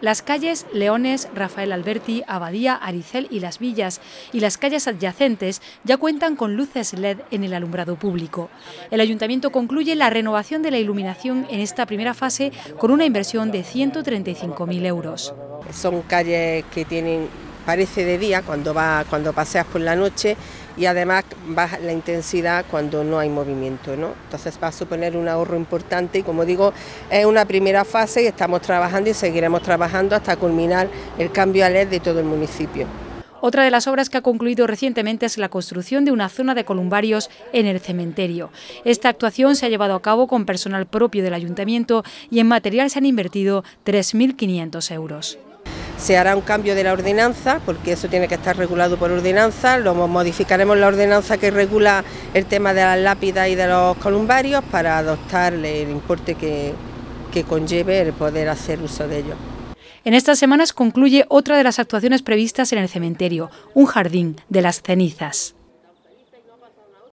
Las calles Leones, Rafael Alberti, Abadía, Aricel y Las Villas y las calles adyacentes ya cuentan con luces LED en el alumbrado público. El ayuntamiento concluye la renovación de la iluminación en esta primera fase con una inversión de 135.000 euros. Son calles que tienen parece de día cuando va cuando paseas por la noche y además baja la intensidad cuando no hay movimiento, ¿no? Entonces va a suponer un ahorro importante y como digo, es una primera fase y estamos trabajando y seguiremos trabajando hasta culminar el cambio a LED de todo el municipio. Otra de las obras que ha concluido recientemente es la construcción de una zona de columbarios en el cementerio. Esta actuación se ha llevado a cabo con personal propio del ayuntamiento y en material se han invertido 3.500 euros se hará un cambio de la ordenanza, porque eso tiene que estar regulado por ordenanza, lo modificaremos la ordenanza que regula el tema de las lápidas y de los columbarios para adoptar el importe que, que conlleve el poder hacer uso de ellos. En estas semanas concluye otra de las actuaciones previstas en el cementerio, un jardín de las cenizas.